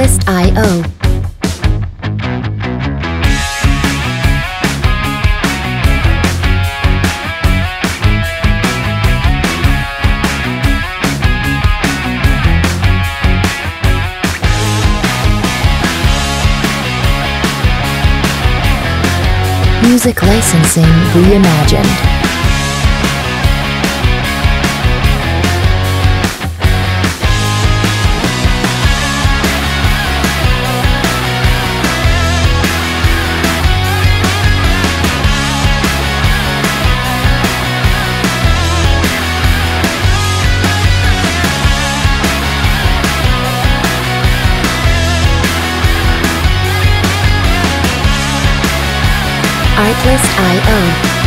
Artlist.io Music licensing reimagined. Artlist.io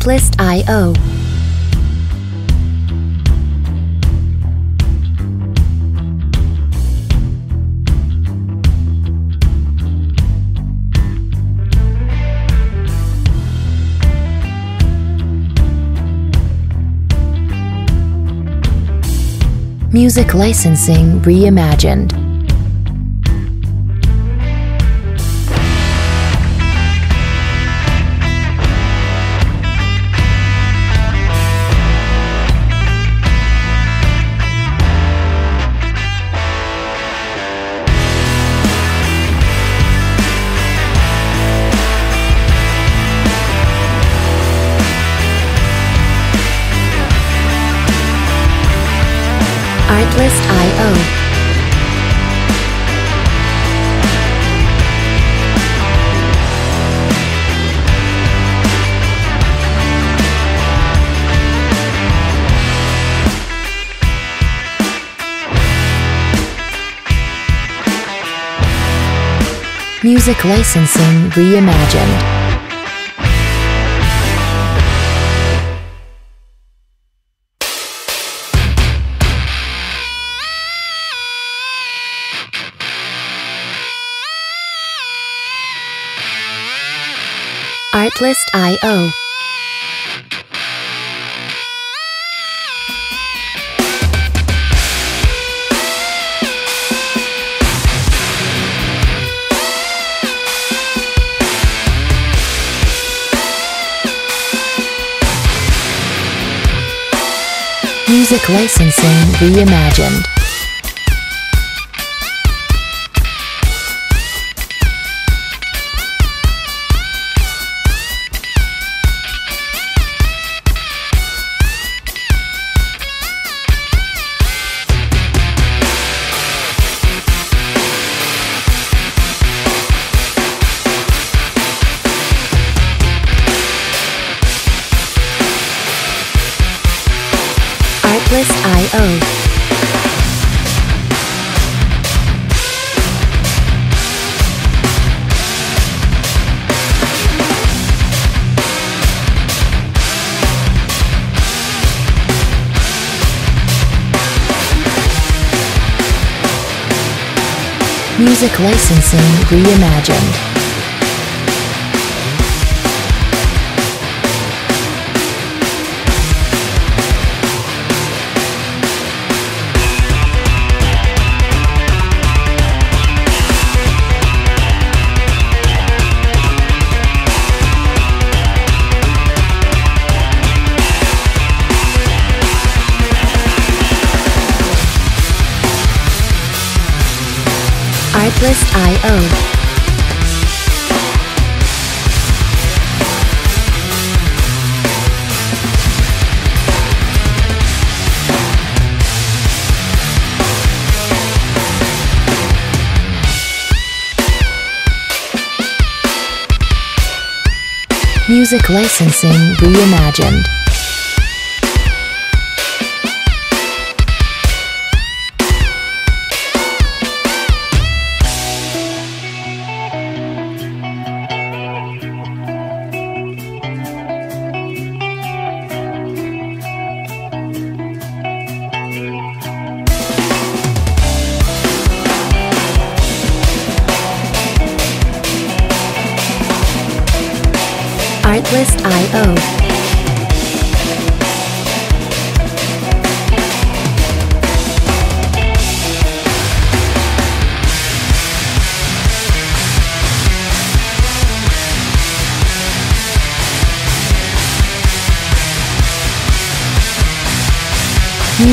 Artlist.io Music licensing reimagined. Artlist.io Music licensing reimagined. Artlist.io Music licensing reimagined. Artlist.io Music licensing reimagined. Artlist.io Music licensing reimagined.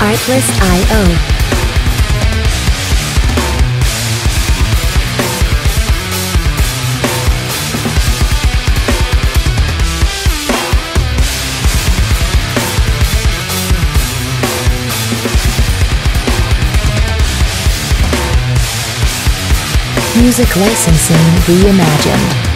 Artlist.io Music licensing reimagined.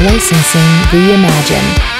Licensing reimagined.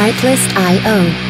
Artlist.io.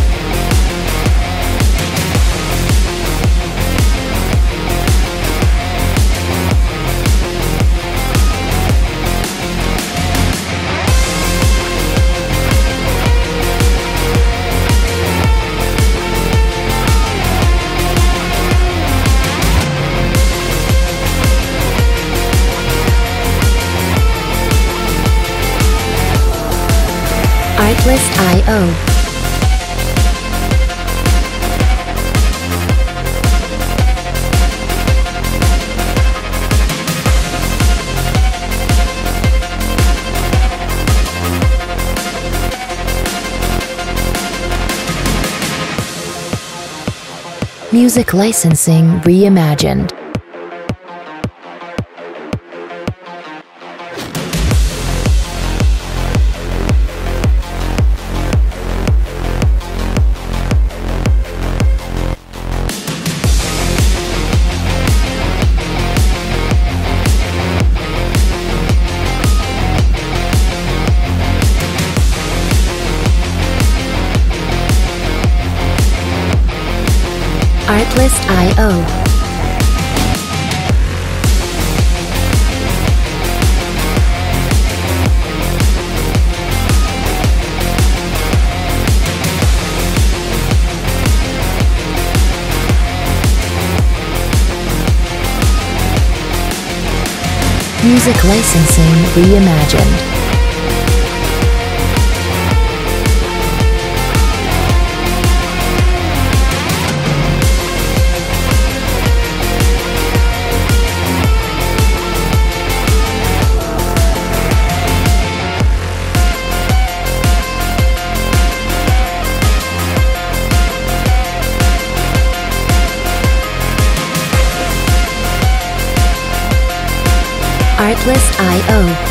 Artlist.io. Music licensing reimagined. Artlist.io. Music licensing reimagined. Artlist.io.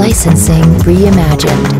Licensing Reimagined.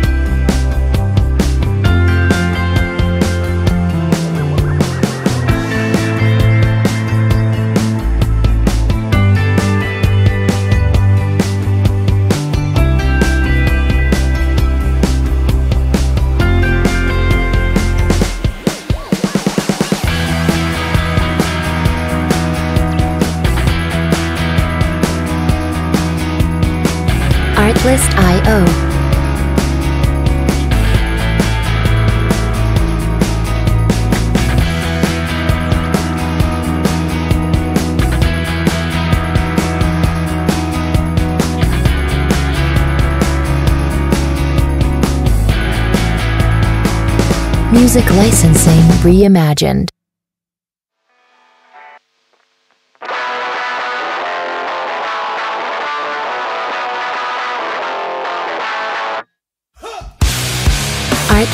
Artlist.io Music Licensing Reimagined.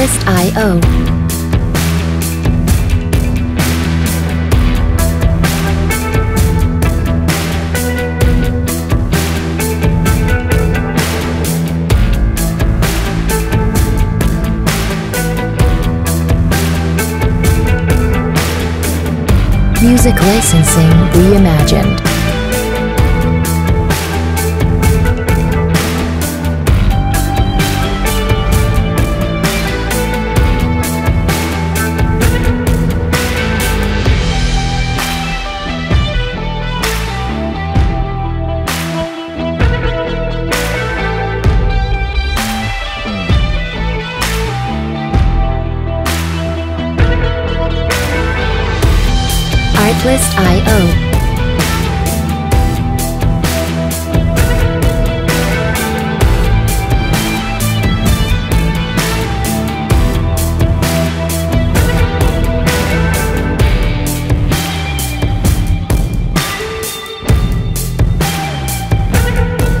Artlist.io Music licensing reimagined.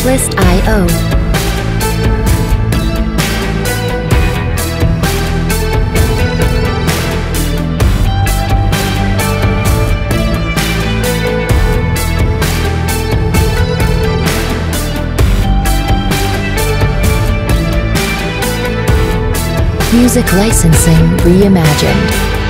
Artlist.io Music licensing reimagined.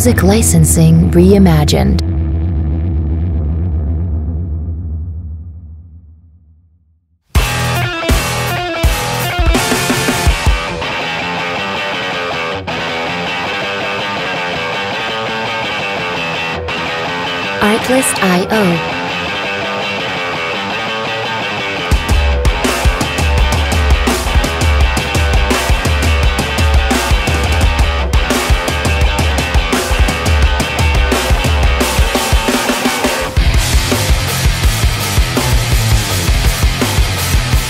Music licensing reimagined. Artlist.io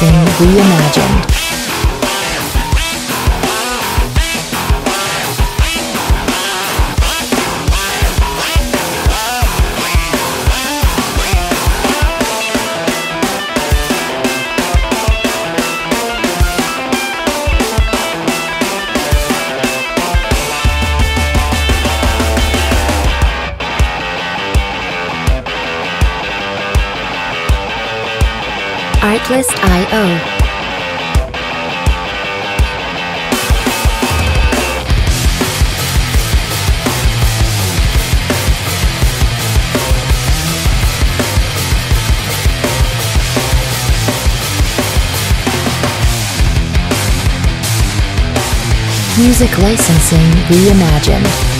Licensing reimagined. Artlist.io Music licensing reimagined.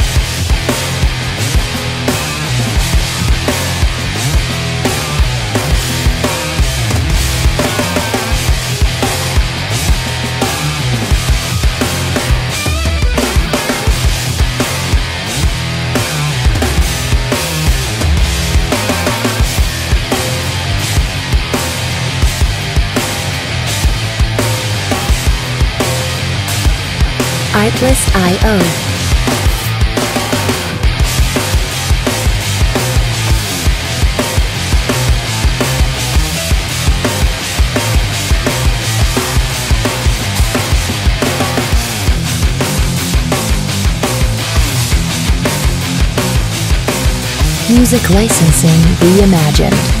Artlist.io. Music licensing reimagined.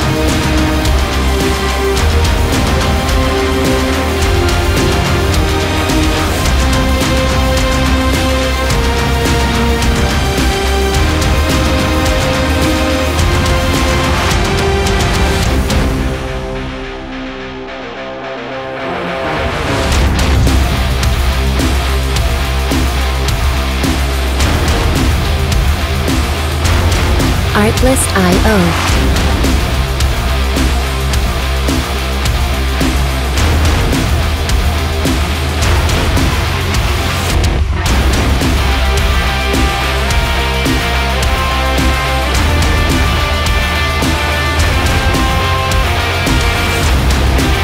Artlist.io.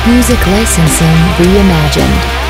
Music licensing reimagined.